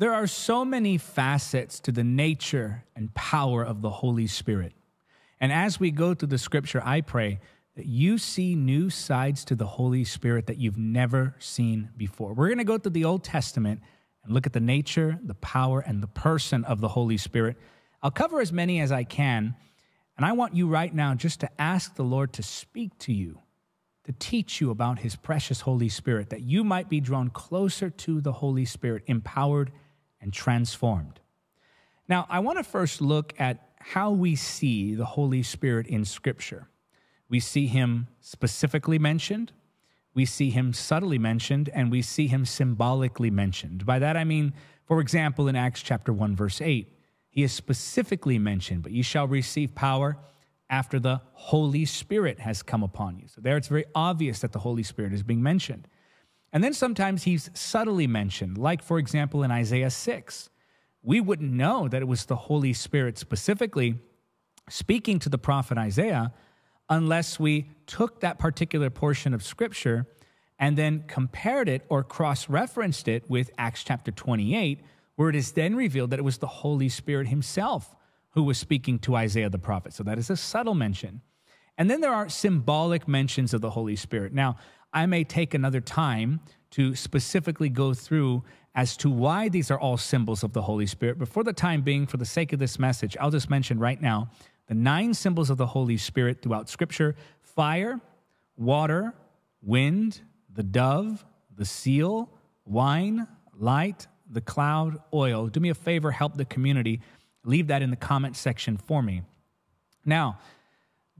There are so many facets to the nature and power of the Holy Spirit. And as we go through the scripture, I pray that you see new sides to the Holy Spirit that you've never seen before. We're going to go through the Old Testament and look at the nature, the power, and the person of the Holy Spirit. I'll cover as many as I can. And I want you right now just to ask the Lord to speak to you, to teach you about his precious Holy Spirit, that you might be drawn closer to the Holy Spirit, empowered and transformed. Now, I want to first look at how we see the Holy Spirit in Scripture. We see him specifically mentioned, we see him subtly mentioned, and we see him symbolically mentioned. By that I mean, for example, in Acts chapter 1, verse 8, he is specifically mentioned, but ye shall receive power after the Holy Spirit has come upon you. So there it's very obvious that the Holy Spirit is being mentioned. And then sometimes he's subtly mentioned, like, for example, in Isaiah 6. We wouldn't know that it was the Holy Spirit specifically speaking to the prophet Isaiah unless we took that particular portion of scripture and then compared it or cross referenced it with Acts chapter 28, where it is then revealed that it was the Holy Spirit himself who was speaking to Isaiah the prophet. So that is a subtle mention. And then there are symbolic mentions of the Holy Spirit. Now, I may take another time to specifically go through as to why these are all symbols of the Holy Spirit. But for the time being, for the sake of this message, I'll just mention right now the nine symbols of the Holy Spirit throughout Scripture fire, water, wind, the dove, the seal, wine, light, the cloud, oil. Do me a favor, help the community. Leave that in the comment section for me. Now,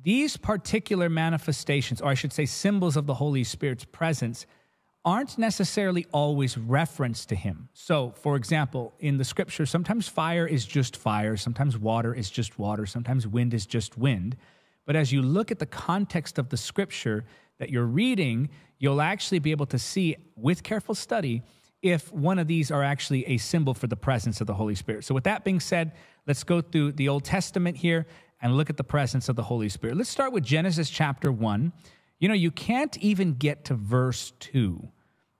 these particular manifestations, or I should say symbols of the Holy Spirit's presence, aren't necessarily always referenced to him. So, for example, in the scripture, sometimes fire is just fire, sometimes water is just water, sometimes wind is just wind. But as you look at the context of the scripture that you're reading, you'll actually be able to see with careful study if one of these are actually a symbol for the presence of the Holy Spirit. So, with that being said, let's go through the Old Testament here and look at the presence of the Holy Spirit. Let's start with Genesis chapter 1. You know, you can't even get to verse 2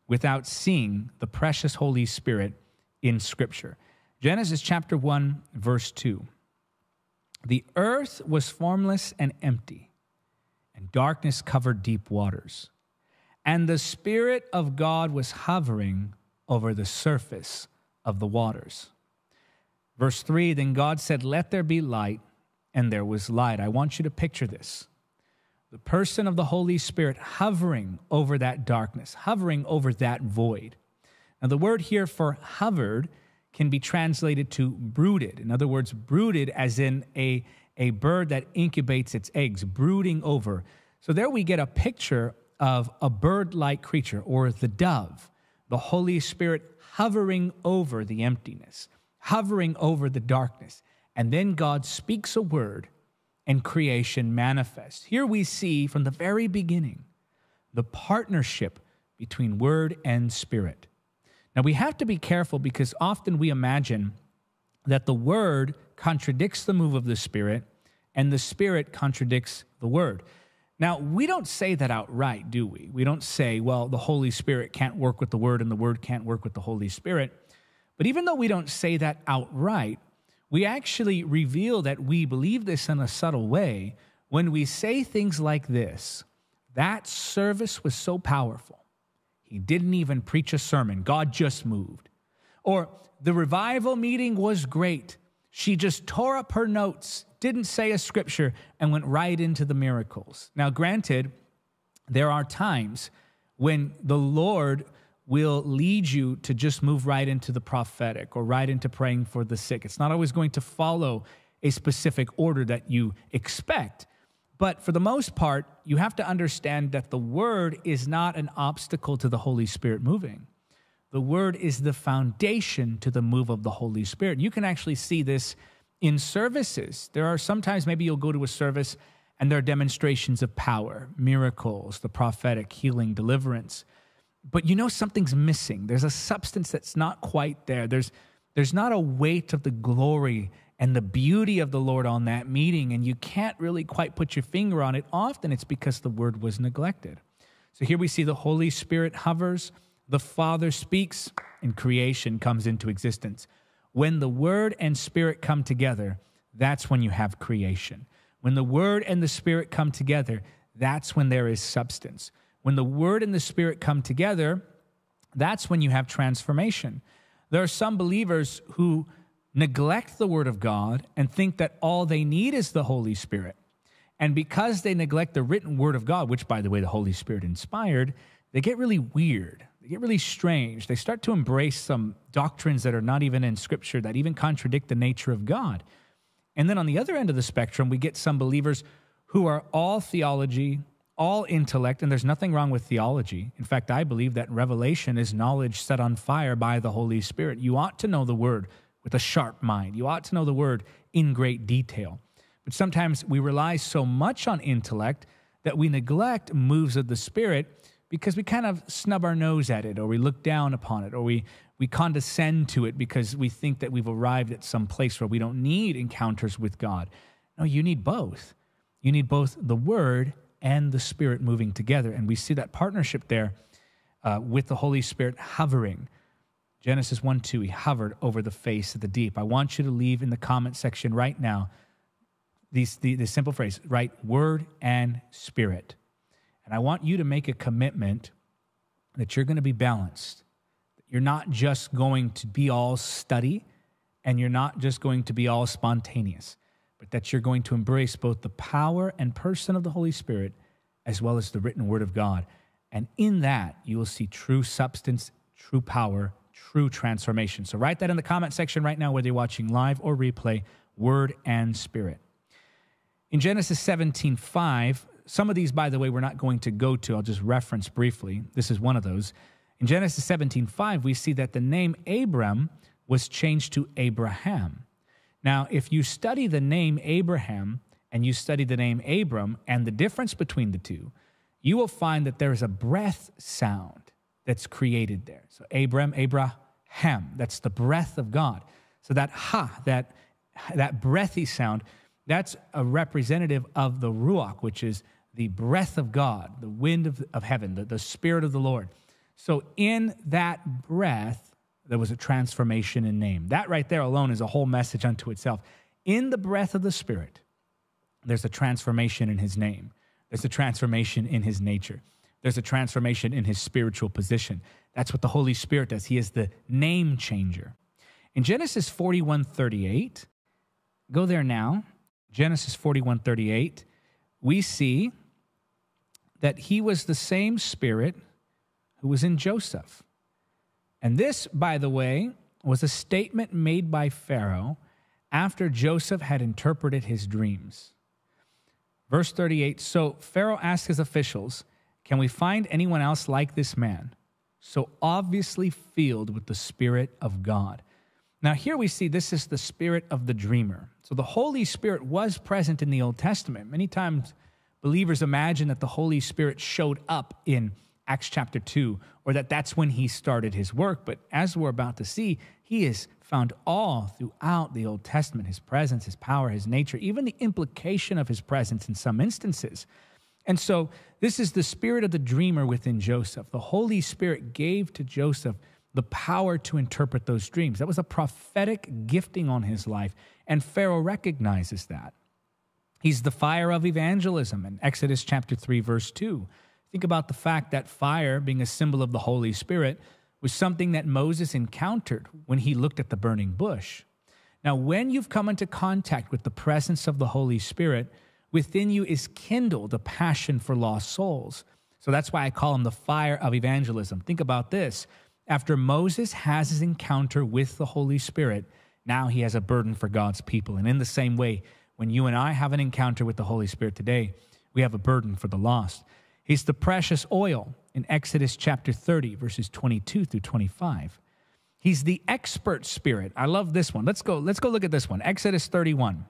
without seeing the precious Holy Spirit in Scripture. Genesis chapter 1, verse 2. The earth was formless and empty, and darkness covered deep waters. And the Spirit of God was hovering over the surface of the waters. Verse 3 Then God said, Let there be light and there was light. I want you to picture this the person of the Holy Spirit hovering over that darkness, hovering over that void. Now, the word here for hovered can be translated to brooded. In other words, brooded as in a, a bird that incubates its eggs, brooding over. So, there we get a picture of a bird like creature or the dove, the Holy Spirit hovering over the emptiness, hovering over the darkness. And then God speaks a word and creation manifests. Here we see from the very beginning the partnership between word and spirit. Now we have to be careful because often we imagine that the word contradicts the move of the spirit and the spirit contradicts the word. Now, we don't say that outright, do we? We don't say, well, the Holy Spirit can't work with the Word and the Word can't work with the Holy Spirit. But even though we don't say that outright, we actually reveal that we believe this in a subtle way when we say things like this that service was so powerful, he didn't even preach a sermon, God just moved. Or the revival meeting was great. She just tore up her notes, didn't say a scripture, and went right into the miracles. Now, granted, there are times when the Lord will lead you to just move right into the prophetic or right into praying for the sick. It's not always going to follow a specific order that you expect. But for the most part, you have to understand that the word is not an obstacle to the Holy Spirit moving. The word is the foundation to the move of the Holy Spirit. You can actually see this in services. There are sometimes maybe you'll go to a service and there are demonstrations of power, miracles, the prophetic, healing, deliverance but you know something's missing. There's a substance that's not quite there. There's there's not a weight of the glory and the beauty of the Lord on that meeting, and you can't really quite put your finger on it. Often it's because the word was neglected. So here we see the Holy Spirit hovers, The Father speaks, and creation comes into existence. When the Word and Spirit come together, that's when you have creation. When the Word and the Spirit come together, that's when there is substance. When the Word and the Spirit come together, that's when you have transformation. There are some believers who neglect the Word of God and think that all they need is the Holy Spirit. And because they neglect the written Word of God, which, by the way, the Holy Spirit inspired, they get really weird. They get really strange. They start to embrace some doctrines that are not even in Scripture, that even contradict the nature of God. And then on the other end of the spectrum, we get some believers who are all theology, all intellect, and there's nothing wrong with theology. In fact, I believe that revelation is knowledge set on fire by the Holy Spirit. You ought to know the word with a sharp mind, you ought to know the word in great detail. But sometimes we rely so much on intellect that we neglect moves of the Spirit because we kind of snub our nose at it or we look down upon it or we, we condescend to it because we think that we've arrived at some place where we don't need encounters with God. No, you need both. You need both the Word and the Spirit moving together. And we see that partnership there uh, with the Holy Spirit hovering. Genesis 1 2, he hovered over the face of the deep. I want you to leave in the comment section right now these, the, the simple phrase, right? Word and Spirit. And I want you to make a commitment that you're going to be balanced. You're not just going to be all study and you're not just going to be all spontaneous but that you're going to embrace both the power and person of the Holy Spirit as well as the written word of God. And in that, you will see true substance, true power, true transformation. So write that in the comment section right now, whether you're watching live or replay, word and spirit. In Genesis 17 5, some of these, by the way, we're not going to go to. I'll just reference briefly. This is one of those. In Genesis 17 5, we see that the name Abram was changed to Abraham. Now, if you study the name Abraham and you study the name Abram and the difference between the two, you will find that there is a breath sound that's created there. So, Abram, Abraham, that's the breath of God. So, that ha, that, that breathy sound, that's a representative of the Ruach, which is the breath of God, the wind of, of heaven, the, the Spirit of the Lord. So, in that breath, there was a transformation in name. That right there alone is a whole message unto itself. In the breath of the Spirit, there's a transformation in his name, there's a transformation in his nature, there's a transformation in his spiritual position. That's what the Holy Spirit does. He is the name changer. In Genesis 41 38, go there now. Genesis 41 38, we see that he was the same spirit who was in Joseph. And this, by the way, was a statement made by Pharaoh after Joseph had interpreted his dreams. Verse 38 So Pharaoh asked his officials, Can we find anyone else like this man? So obviously filled with the Spirit of God. Now, here we see this is the spirit of the dreamer. So the Holy Spirit was present in the Old Testament. Many times believers imagine that the Holy Spirit showed up in Acts chapter 2, or that that's when he started his work. But as we're about to see, he is found all throughout the Old Testament his presence, his power, his nature, even the implication of his presence in some instances. And so, this is the spirit of the dreamer within Joseph. The Holy Spirit gave to Joseph the power to interpret those dreams. That was a prophetic gifting on his life, and Pharaoh recognizes that. He's the fire of evangelism in Exodus chapter 3, verse 2. Think about the fact that fire, being a symbol of the Holy Spirit, was something that Moses encountered when he looked at the burning bush. Now, when you've come into contact with the presence of the Holy Spirit, within you is kindled a passion for lost souls. So that's why I call him the fire of evangelism. Think about this. After Moses has his encounter with the Holy Spirit, now he has a burden for God's people. And in the same way, when you and I have an encounter with the Holy Spirit today, we have a burden for the lost. He's the precious oil in Exodus chapter 30, verses 22 through 25. He's the expert spirit. I love this one. Let's go, let's go look at this one. Exodus 31.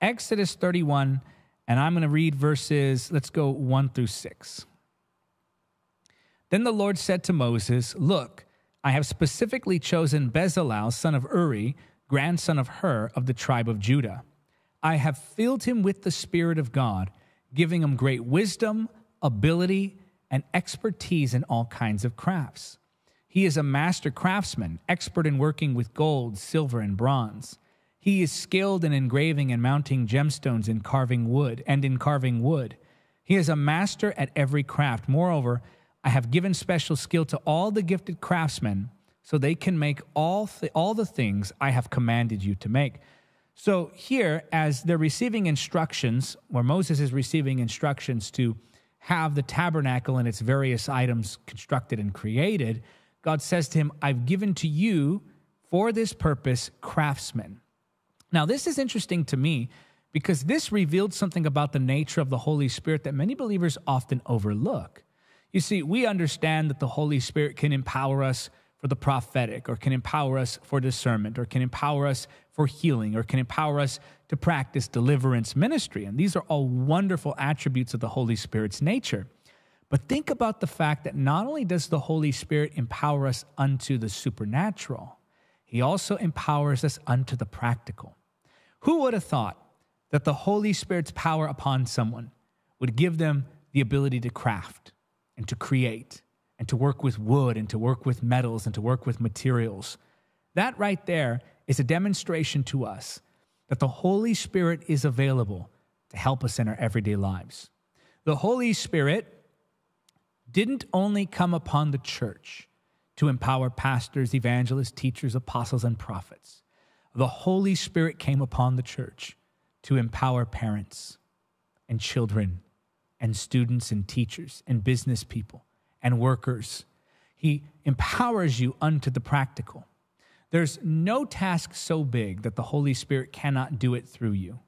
Exodus 31, and I'm going to read verses, let's go 1 through 6. Then the Lord said to Moses, Look, I have specifically chosen Bezalel, son of Uri, grandson of Hur, of the tribe of Judah. I have filled him with the Spirit of God giving him great wisdom, ability, and expertise in all kinds of crafts. He is a master craftsman, expert in working with gold, silver, and bronze. He is skilled in engraving and mounting gemstones in carving wood and in carving wood. He is a master at every craft. Moreover, I have given special skill to all the gifted craftsmen so they can make all, th- all the things I have commanded you to make. So, here, as they're receiving instructions, where Moses is receiving instructions to have the tabernacle and its various items constructed and created, God says to him, I've given to you for this purpose craftsmen. Now, this is interesting to me because this revealed something about the nature of the Holy Spirit that many believers often overlook. You see, we understand that the Holy Spirit can empower us for the prophetic, or can empower us for discernment, or can empower us for healing, or can empower us to practice deliverance ministry. And these are all wonderful attributes of the Holy Spirit's nature. But think about the fact that not only does the Holy Spirit empower us unto the supernatural, He also empowers us unto the practical. Who would have thought that the Holy Spirit's power upon someone would give them the ability to craft and to create and to work with wood and to work with metals and to work with materials? That right there is a demonstration to us that the Holy Spirit is available to help us in our everyday lives. The Holy Spirit didn't only come upon the church to empower pastors, evangelists, teachers, apostles, and prophets. The Holy Spirit came upon the church to empower parents and children and students and teachers and business people and workers. He empowers you unto the practical. There's no task so big that the Holy Spirit cannot do it through you.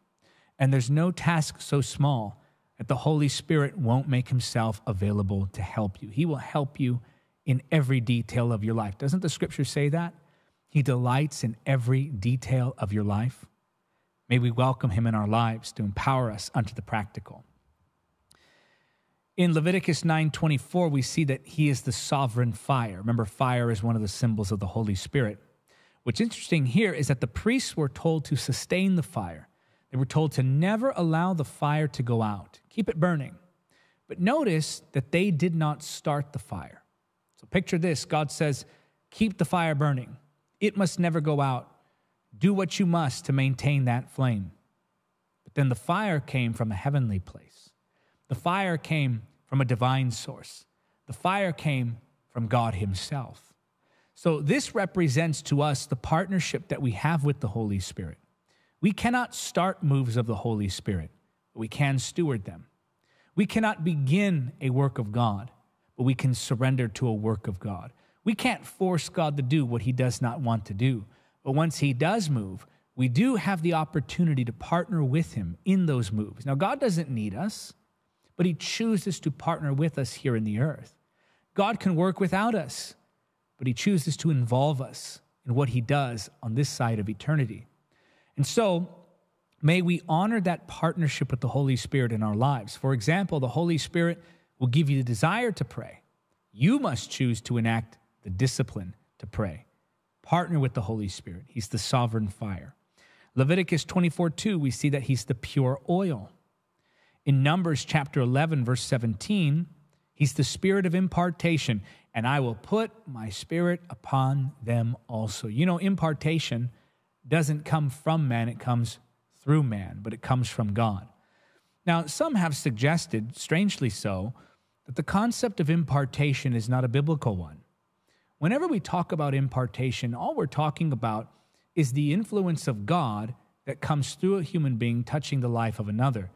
And there's no task so small that the Holy Spirit won't make himself available to help you. He will help you in every detail of your life. Doesn't the scripture say that? He delights in every detail of your life. May we welcome him in our lives to empower us unto the practical. In Leviticus 9:24 we see that he is the sovereign fire. Remember fire is one of the symbols of the Holy Spirit. What's interesting here is that the priests were told to sustain the fire. They were told to never allow the fire to go out, keep it burning. But notice that they did not start the fire. So picture this God says, Keep the fire burning, it must never go out. Do what you must to maintain that flame. But then the fire came from a heavenly place, the fire came from a divine source, the fire came from God Himself. So, this represents to us the partnership that we have with the Holy Spirit. We cannot start moves of the Holy Spirit, but we can steward them. We cannot begin a work of God, but we can surrender to a work of God. We can't force God to do what he does not want to do. But once he does move, we do have the opportunity to partner with him in those moves. Now, God doesn't need us, but he chooses to partner with us here in the earth. God can work without us, but he chooses to involve us in what he does on this side of eternity. And so, may we honor that partnership with the Holy Spirit in our lives. For example, the Holy Spirit will give you the desire to pray. You must choose to enact the discipline to pray. Partner with the Holy Spirit, He's the sovereign fire. Leviticus 24 2, we see that He's the pure oil. In Numbers chapter 11, verse 17, He's the spirit of impartation, and I will put my spirit upon them also. You know, impartation doesn't come from man, it comes through man, but it comes from God. Now, some have suggested, strangely so, that the concept of impartation is not a biblical one. Whenever we talk about impartation, all we're talking about is the influence of God that comes through a human being touching the life of another.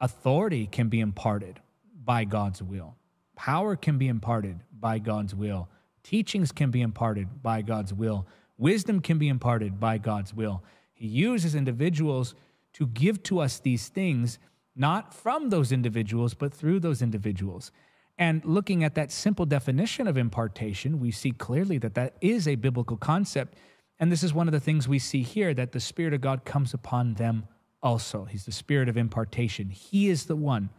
Authority can be imparted by God's will, power can be imparted by God's will, teachings can be imparted by God's will. Wisdom can be imparted by God's will. He uses individuals to give to us these things, not from those individuals, but through those individuals. And looking at that simple definition of impartation, we see clearly that that is a biblical concept. And this is one of the things we see here that the Spirit of God comes upon them also. He's the Spirit of impartation. He is the one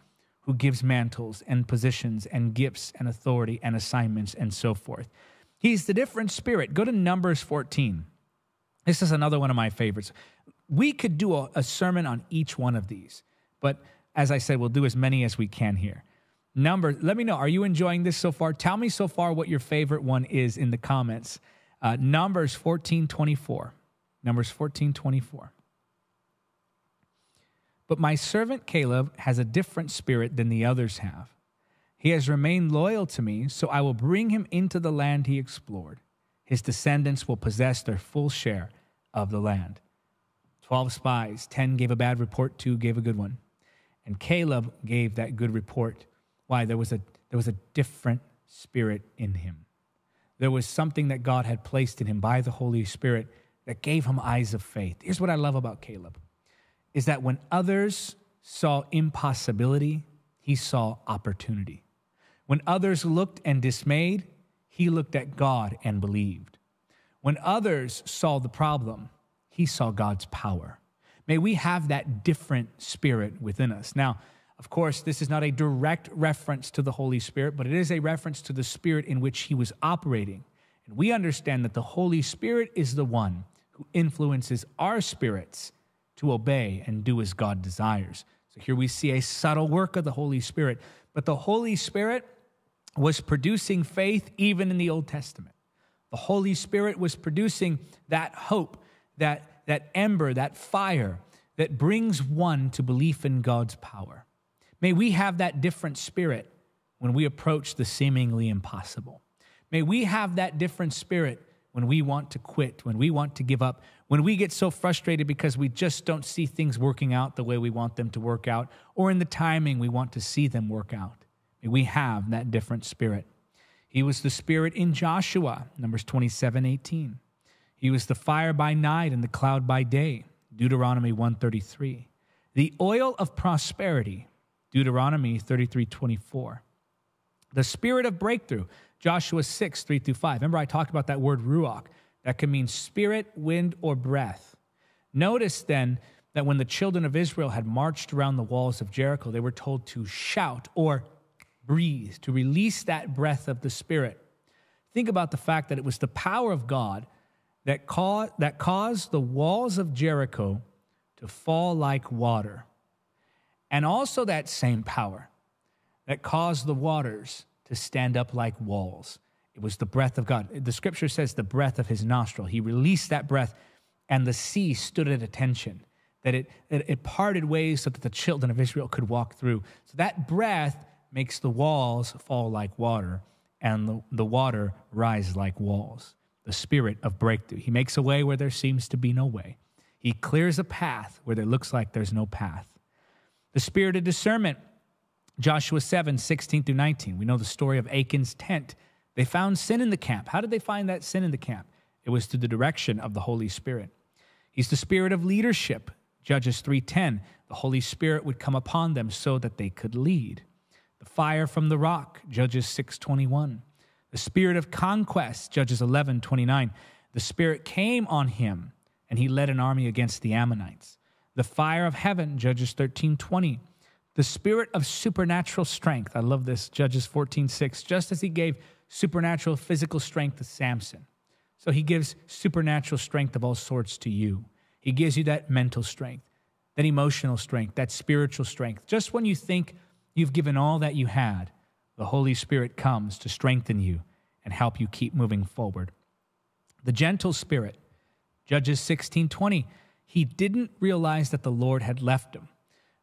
who gives mantles and positions and gifts and authority and assignments and so forth. He's the different spirit. Go to Numbers 14. This is another one of my favorites. We could do a, a sermon on each one of these, but as I said, we'll do as many as we can here. Numbers, let me know. Are you enjoying this so far? Tell me so far what your favorite one is in the comments. Uh, Numbers 14 24. Numbers 14 24. But my servant Caleb has a different spirit than the others have. He has remained loyal to me, so I will bring him into the land he explored. His descendants will possess their full share of the land. Twelve spies, ten gave a bad report, two gave a good one. And Caleb gave that good report. Why? There was a, there was a different spirit in him. There was something that God had placed in him by the Holy Spirit that gave him eyes of faith. Here's what I love about Caleb is that when others saw impossibility, he saw opportunity. When others looked and dismayed, he looked at God and believed. When others saw the problem, he saw God's power. May we have that different spirit within us. Now, of course, this is not a direct reference to the Holy Spirit, but it is a reference to the spirit in which he was operating. And we understand that the Holy Spirit is the one who influences our spirits to obey and do as God desires. So here we see a subtle work of the Holy Spirit. But the Holy Spirit was producing faith even in the Old Testament. The Holy Spirit was producing that hope, that, that ember, that fire that brings one to belief in God's power. May we have that different spirit when we approach the seemingly impossible. May we have that different spirit when we want to quit, when we want to give up, when we get so frustrated because we just don't see things working out the way we want them to work out, or in the timing we want to see them work out. We have that different spirit. He was the spirit in Joshua, Numbers 27 18. He was the fire by night and the cloud by day, Deuteronomy 133. The oil of prosperity, Deuteronomy 33 24. The spirit of breakthrough, Joshua 6, 3 through 5. Remember, I talked about that word ruach. That can mean spirit, wind, or breath. Notice then that when the children of Israel had marched around the walls of Jericho, they were told to shout or breathe, to release that breath of the Spirit. Think about the fact that it was the power of God that, caused, that caused the walls of Jericho to fall like water. And also that same power that caused the waters to stand up like walls. It was the breath of God. The scripture says the breath of his nostril. He released that breath, and the sea stood at attention, that it, it parted ways so that the children of Israel could walk through. So that breath makes the walls fall like water, and the, the water rise like walls. The spirit of breakthrough. He makes a way where there seems to be no way. He clears a path where there looks like there's no path. The spirit of discernment Joshua 7, 16 through 19. We know the story of Achan's tent. They found sin in the camp. How did they find that sin in the camp? It was through the direction of the Holy Spirit. He's the spirit of leadership. Judges 3:10. The Holy Spirit would come upon them so that they could lead. The fire from the rock, Judges 6:21. The spirit of conquest, Judges 11:29. The Spirit came on him and he led an army against the Ammonites. The fire of heaven, Judges 13:20 the spirit of supernatural strength. I love this, Judges 14 6. Just as he gave supernatural physical strength to Samson, so he gives supernatural strength of all sorts to you. He gives you that mental strength, that emotional strength, that spiritual strength. Just when you think you've given all that you had, the Holy Spirit comes to strengthen you and help you keep moving forward. The gentle spirit, Judges 16 20, he didn't realize that the Lord had left him.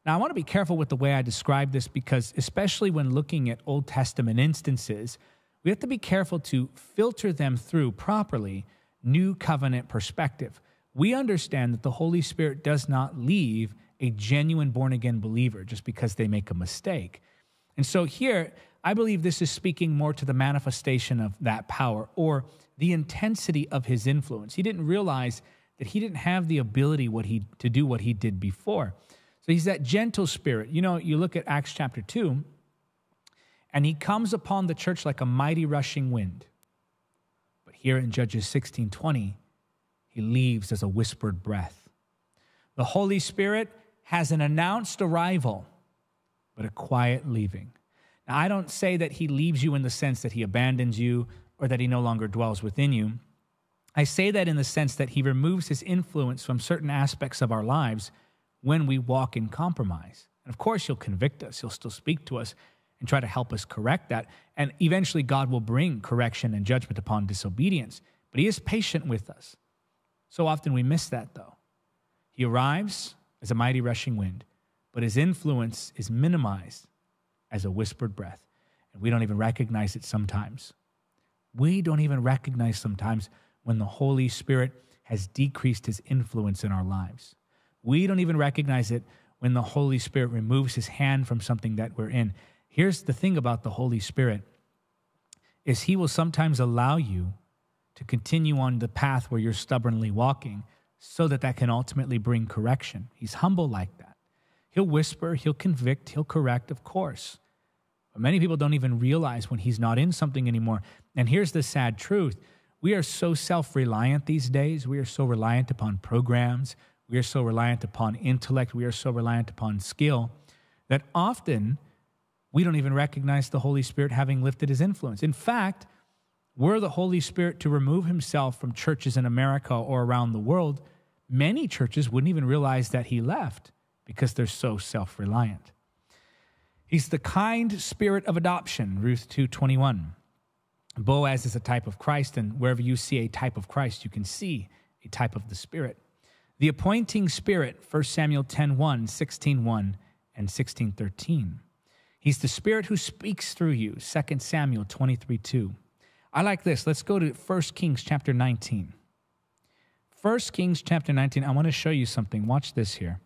Now, I want to be careful with the way I describe this because, especially when looking at Old Testament instances, we have to be careful to filter them through properly new covenant perspective. We understand that the Holy Spirit does not leave a genuine born again believer just because they make a mistake. And so here, I believe this is speaking more to the manifestation of that power or the intensity of his influence. He didn't realize that he didn't have the ability what he, to do what he did before. So he's that gentle spirit. You know, you look at Acts chapter 2, and he comes upon the church like a mighty rushing wind. But here in Judges 16 20, he leaves as a whispered breath. The Holy Spirit has an announced arrival, but a quiet leaving. Now, I don't say that he leaves you in the sense that he abandons you or that he no longer dwells within you. I say that in the sense that he removes his influence from certain aspects of our lives when we walk in compromise. And of course, He'll convict us, He'll still speak to us, and try to help us correct that. And eventually, God will bring correction and judgment upon disobedience. But He is patient with us. So often we miss that, though. He arrives as a mighty rushing wind, but His influence is minimized as a whispered breath. And we don't even recognize it sometimes. We don't even recognize sometimes when the Holy Spirit has decreased His influence in our lives. We don't even recognize it when the Holy Spirit removes his hand from something that we're in. Here's the thing about the Holy Spirit is he will sometimes allow you to continue on the path where you're stubbornly walking so that that can ultimately bring correction. He's humble like that. He'll whisper, he'll convict, he'll correct, of course. But many people don't even realize when he's not in something anymore. And here's the sad truth we are so self reliant these days. We are so reliant upon programs, we are so reliant upon intellect, we are so reliant upon skill that often we don't even recognize the Holy Spirit having lifted his influence. In fact, were the Holy Spirit to remove himself from churches in America or around the world, many churches wouldn't even realize that he left because they're so self-reliant. He's the kind spirit of adoption, Ruth 2:21. Boaz is a type of Christ and wherever you see a type of Christ, you can see a type of the Spirit. The appointing spirit, 1 Samuel 10 1, 16 1, and 16 13. He's the spirit who speaks through you, 2 Samuel 23 2. I like this. Let's go to 1 Kings chapter 19. 1 Kings chapter 19, I want to show you something. Watch this here.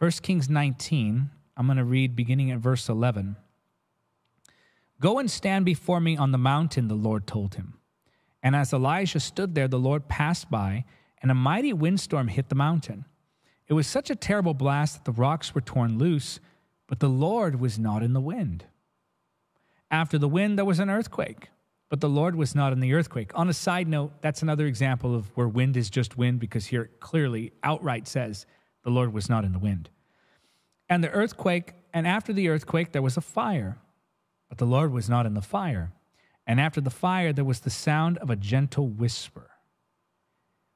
1 Kings 19, I'm going to read beginning at verse 11. Go and stand before me on the mountain, the Lord told him. And as Elijah stood there, the Lord passed by and a mighty windstorm hit the mountain. It was such a terrible blast that the rocks were torn loose, but the Lord was not in the wind. After the wind, there was an earthquake, but the Lord was not in the earthquake. On a side note, that's another example of where wind is just wind, because here it clearly outright says the Lord was not in the wind. And the earthquake, and after the earthquake, there was a fire, but the Lord was not in the fire. And after the fire, there was the sound of a gentle whisper.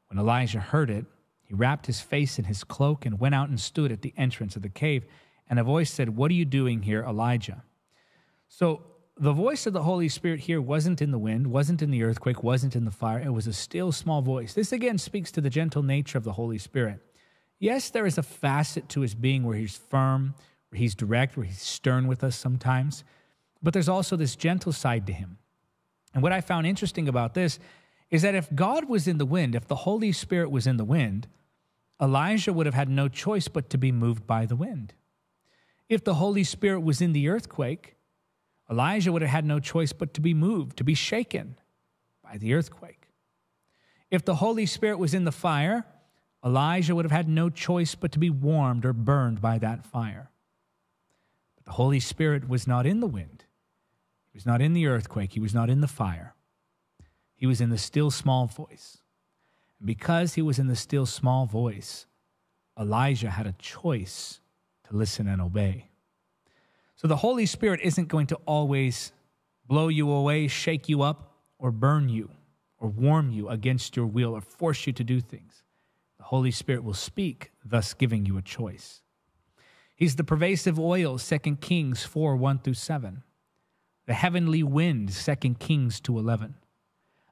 When Elijah heard it, he wrapped his face in his cloak and went out and stood at the entrance of the cave. And a voice said, What are you doing here, Elijah? So the voice of the Holy Spirit here wasn't in the wind, wasn't in the earthquake, wasn't in the fire. It was a still small voice. This again speaks to the gentle nature of the Holy Spirit. Yes, there is a facet to his being where he's firm, where he's direct, where he's stern with us sometimes, but there's also this gentle side to him. And what I found interesting about this is that if God was in the wind, if the Holy Spirit was in the wind, Elijah would have had no choice but to be moved by the wind. If the Holy Spirit was in the earthquake, Elijah would have had no choice but to be moved, to be shaken by the earthquake. If the Holy Spirit was in the fire, Elijah would have had no choice but to be warmed or burned by that fire. But the Holy Spirit was not in the wind, He was not in the earthquake, He was not in the fire. He was in the still small voice. And because he was in the still small voice, Elijah had a choice listen and obey. So the Holy Spirit isn't going to always blow you away, shake you up, or burn you, or warm you against your will, or force you to do things. The Holy Spirit will speak, thus giving you a choice. He's the pervasive oil, 2 Kings 4 1 through 7. The heavenly wind, 2 Kings 2 11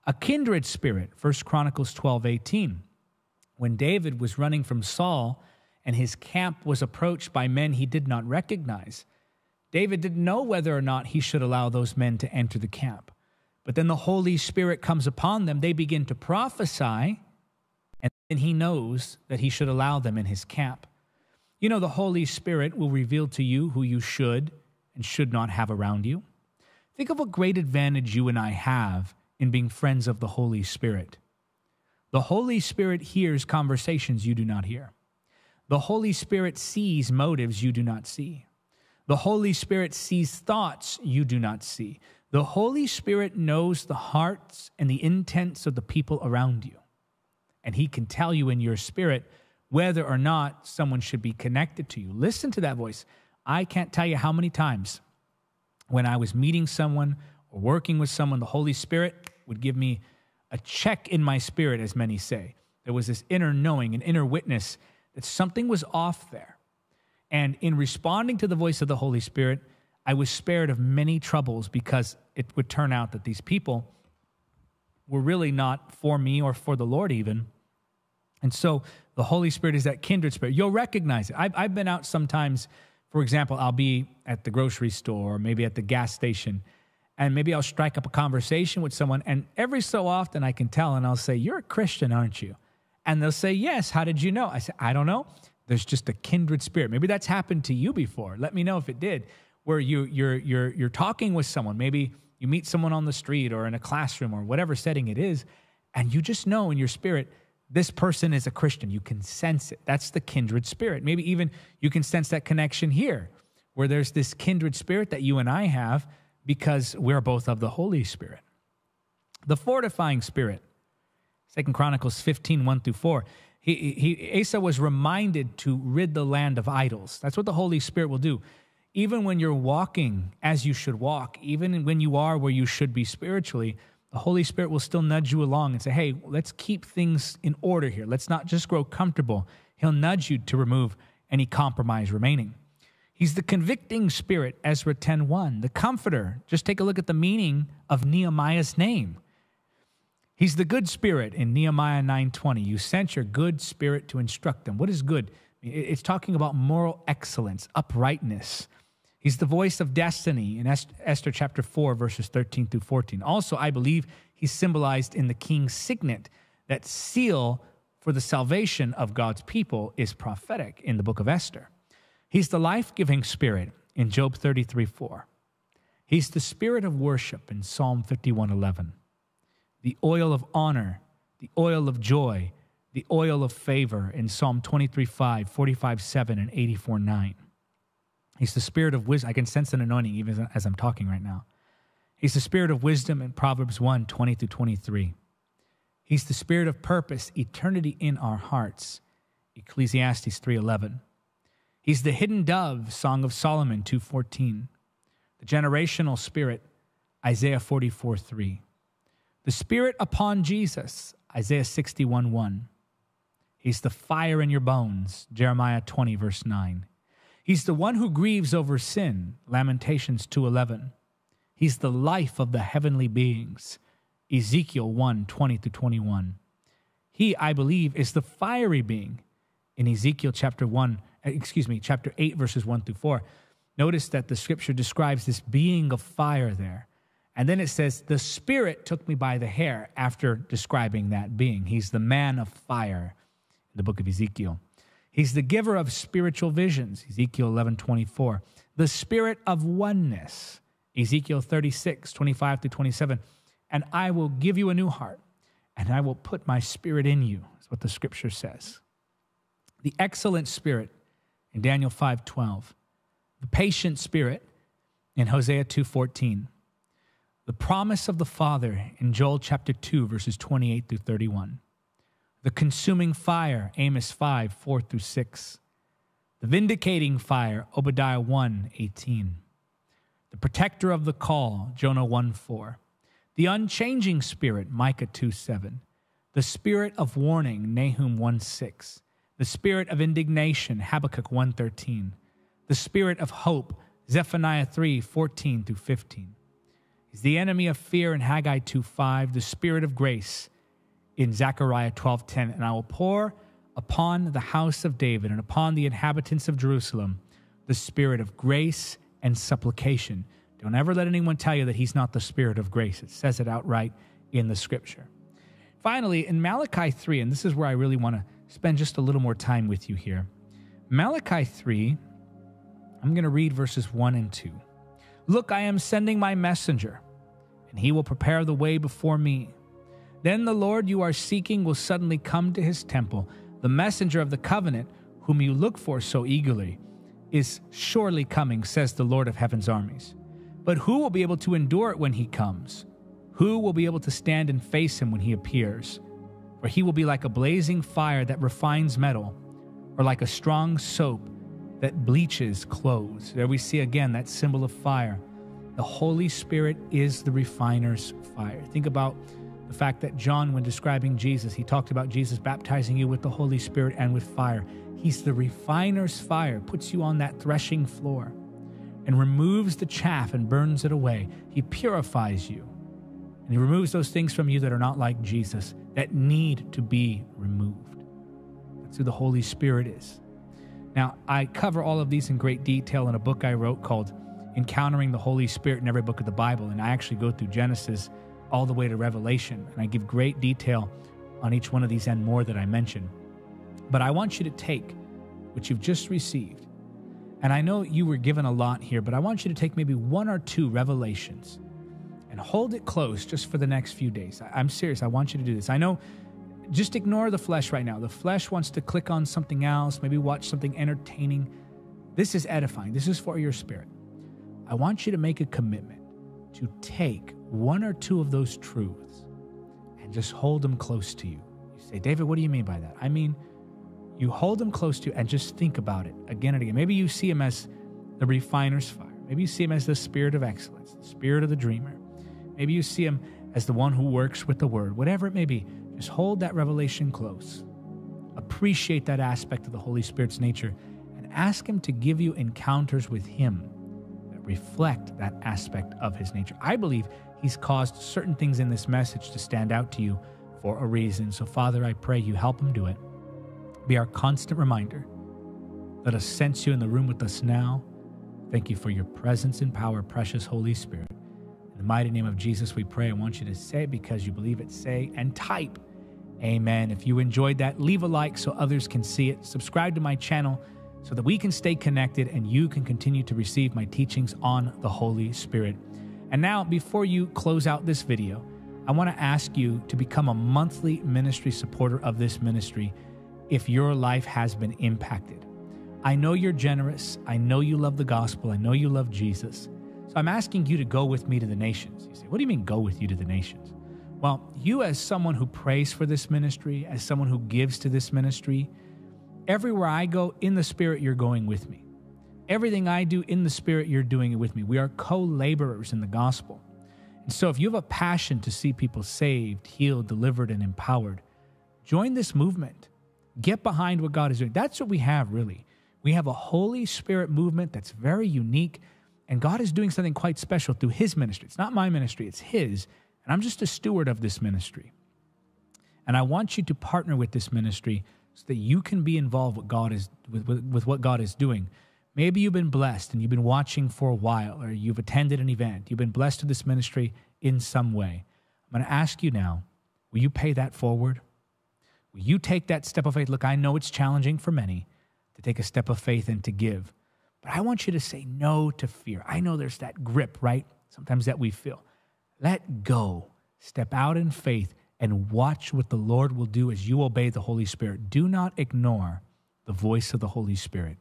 a kindred spirit, 1 Chronicles 12 18. When David was running from Saul and his camp was approached by men he did not recognize, David didn't know whether or not he should allow those men to enter the camp. But then the Holy Spirit comes upon them, they begin to prophesy, and then he knows that he should allow them in his camp. You know, the Holy Spirit will reveal to you who you should and should not have around you. Think of what great advantage you and I have in being friends of the Holy Spirit. The Holy Spirit hears conversations you do not hear. The Holy Spirit sees motives you do not see. The Holy Spirit sees thoughts you do not see. The Holy Spirit knows the hearts and the intents of the people around you. And He can tell you in your spirit whether or not someone should be connected to you. Listen to that voice. I can't tell you how many times when I was meeting someone or working with someone, the Holy Spirit would give me a check in my spirit, as many say. There was this inner knowing, an inner witness that something was off there. And in responding to the voice of the Holy Spirit, I was spared of many troubles because it would turn out that these people were really not for me or for the Lord, even. And so the Holy Spirit is that kindred spirit. You'll recognize it. I've, I've been out sometimes, for example, I'll be at the grocery store or maybe at the gas station, and maybe I'll strike up a conversation with someone. And every so often I can tell, and I'll say, You're a Christian, aren't you? And they'll say, Yes. How did you know? I say, I don't know. There's just a kindred spirit. Maybe that's happened to you before. Let me know if it did, where you, you're, you're, you're talking with someone. Maybe you meet someone on the street or in a classroom or whatever setting it is, and you just know in your spirit, this person is a Christian. You can sense it. That's the kindred spirit. Maybe even you can sense that connection here, where there's this kindred spirit that you and I have because we're both of the Holy Spirit. The fortifying spirit, Second Chronicles 15, 1 through 4 he, he, Asa was reminded to rid the land of idols. That's what the Holy Spirit will do. Even when you're walking as you should walk, even when you are where you should be spiritually, the Holy Spirit will still nudge you along and say, hey, let's keep things in order here. Let's not just grow comfortable. He'll nudge you to remove any compromise remaining. He's the convicting spirit, Ezra 10:1, the comforter. Just take a look at the meaning of Nehemiah's name. He's the good spirit in Nehemiah 9:20. You sent your good spirit to instruct them. What is good? It's talking about moral excellence, uprightness. He's the voice of destiny in Esther chapter 4 verses 13 through 14. Also, I believe he's symbolized in the king's signet. That seal for the salvation of God's people is prophetic in the book of Esther. He's the life-giving spirit in Job 33:4. He's the spirit of worship in Psalm 51 11 the oil of honor, the oil of joy, the oil of favor in Psalm 23 5, 45 7, and 84 9. He's the spirit of wisdom. I can sense an anointing even as I'm talking right now. He's the spirit of wisdom in Proverbs 1 20 through 23. He's the spirit of purpose, eternity in our hearts. Ecclesiastes 3:11. He's the hidden dove, Song of Solomon 2:14. The generational spirit, Isaiah 44 3. The Spirit upon Jesus, Isaiah 61 1. He's the fire in your bones, Jeremiah 20, verse 9. He's the one who grieves over sin, Lamentations 2:11. He's the life of the heavenly beings, Ezekiel 1, 20 to 21. He, I believe, is the fiery being in Ezekiel chapter 1, excuse me, chapter 8, verses 1 through 4. Notice that the scripture describes this being of fire there. And then it says, The Spirit took me by the hair after describing that being. He's the man of fire in the book of Ezekiel. He's the giver of spiritual visions, Ezekiel 11 24. The spirit of oneness, Ezekiel 36 25 to 27. And I will give you a new heart, and I will put my spirit in you, is what the scripture says. The excellent spirit in Daniel 5 12. The patient spirit in Hosea 2 14 the promise of the Father in Joel chapter 2, verses 28 through 31. The consuming fire, Amos 5, 4 through 6. The vindicating fire, Obadiah 1, 18. The protector of the call, Jonah 1, 4. The unchanging spirit, Micah 2, 7. The spirit of warning, Nahum 1, 6. The spirit of indignation, Habakkuk 1, 13. The spirit of hope, Zephaniah 3, 14 through 15 The enemy of fear in Haggai 2:5, the spirit of grace in Zechariah 12:10, and I will pour upon the house of David and upon the inhabitants of Jerusalem the spirit of grace and supplication. Don't ever let anyone tell you that he's not the spirit of grace. It says it outright in the scripture. Finally, in Malachi 3, and this is where I really want to spend just a little more time with you here. Malachi 3, I'm going to read verses 1 and 2. Look, I am sending my messenger, and he will prepare the way before me. Then the Lord you are seeking will suddenly come to his temple. The messenger of the covenant, whom you look for so eagerly, is surely coming, says the Lord of heaven's armies. But who will be able to endure it when he comes? Who will be able to stand and face him when he appears? For he will be like a blazing fire that refines metal, or like a strong soap that bleaches clothes. There we see again that symbol of fire. The Holy Spirit is the refiner's fire. Think about the fact that John, when describing Jesus, he talked about Jesus baptizing you with the Holy Spirit and with fire. He's the refiner's fire, puts you on that threshing floor. and removes the chaff and burns it away. He purifies you. And He removes those things from you that are not like Jesus, that need to be removed. That's who the Holy Spirit is. Now, I cover all of these in great detail in a book I wrote called Encountering the Holy Spirit in every book of the Bible. And I actually go through Genesis all the way to Revelation. And I give great detail on each one of these and more that I mention. But I want you to take what you've just received. And I know you were given a lot here, but I want you to take maybe one or two revelations and hold it close just for the next few days. I'm serious. I want you to do this. I know just ignore the flesh right now. The flesh wants to click on something else, maybe watch something entertaining. This is edifying. This is for your spirit. I want you to make a commitment to take one or two of those truths and just hold them close to you. You say, David, what do you mean by that? I mean, you hold them close to you and just think about it again and again. Maybe you see him as the refiner's fire. Maybe you see him as the spirit of excellence, the spirit of the dreamer. Maybe you see him as the one who works with the word. Whatever it may be, just hold that revelation close. Appreciate that aspect of the Holy Spirit's nature and ask him to give you encounters with him that reflect that aspect of his nature. I believe he's caused certain things in this message to stand out to you for a reason. So, Father, I pray you help him do it be our constant reminder. Let us sense you in the room with us now. Thank you for your presence and power, precious Holy Spirit. The mighty name of Jesus, we pray. I want you to say it because you believe it. Say and type, Amen. If you enjoyed that, leave a like so others can see it. Subscribe to my channel so that we can stay connected and you can continue to receive my teachings on the Holy Spirit. And now, before you close out this video, I want to ask you to become a monthly ministry supporter of this ministry if your life has been impacted. I know you're generous. I know you love the gospel. I know you love Jesus. So I'm asking you to go with me to the nations. You say, What do you mean, go with you to the nations? Well, you, as someone who prays for this ministry, as someone who gives to this ministry, everywhere I go in the Spirit, you're going with me. Everything I do in the Spirit, you're doing it with me. We are co laborers in the gospel. And so, if you have a passion to see people saved, healed, delivered, and empowered, join this movement. Get behind what God is doing. That's what we have, really. We have a Holy Spirit movement that's very unique, and God is doing something quite special through His ministry. It's not my ministry, it's His, and I'm just a steward of this ministry. And I want you to partner with this ministry so that you can be involved with God is with, with, with what God is doing. Maybe you've been blessed and you've been watching for a while, or you've attended an event. You've been blessed to this ministry in some way. I'm going to ask you now: Will you pay that forward? Will you take that step of faith? Look, I know it's challenging for many to take a step of faith and to give, but I want you to say no to fear. I know there's that grip, right? Sometimes that we feel. Let go. Step out in faith and watch what the Lord will do as you obey the Holy Spirit. Do not ignore the voice of the Holy Spirit.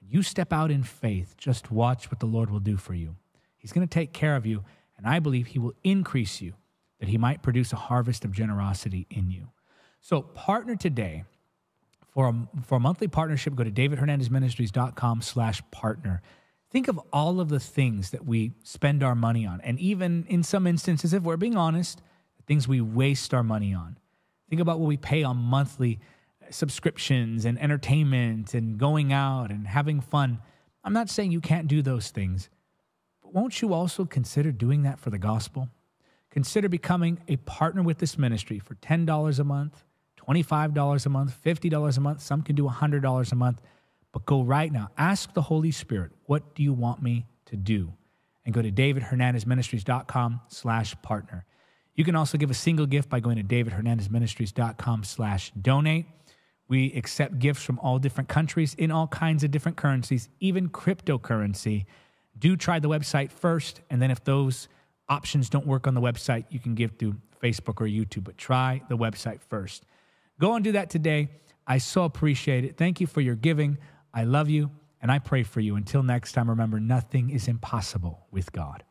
When you step out in faith, just watch what the Lord will do for you. He's going to take care of you, and I believe He will increase you that He might produce a harvest of generosity in you. So partner today. For a, for a monthly partnership, go to davidhernandezministries.com slash partner. Think of all of the things that we spend our money on. And even in some instances, if we're being honest, the things we waste our money on. Think about what we pay on monthly uh, subscriptions and entertainment and going out and having fun. I'm not saying you can't do those things, but won't you also consider doing that for the gospel? Consider becoming a partner with this ministry for $10 a month, $25 a month, $50 a month. Some can do $100 a month. But go right now. Ask the Holy Spirit, what do you want me to do? And go to davidhernandezministries.com slash partner. You can also give a single gift by going to davidhernandezministries.com slash donate. We accept gifts from all different countries in all kinds of different currencies, even cryptocurrency. Do try the website first, and then if those options don't work on the website, you can give through Facebook or YouTube, but try the website first. Go and do that today. I so appreciate it. Thank you for your giving. I love you and I pray for you. Until next time, remember nothing is impossible with God.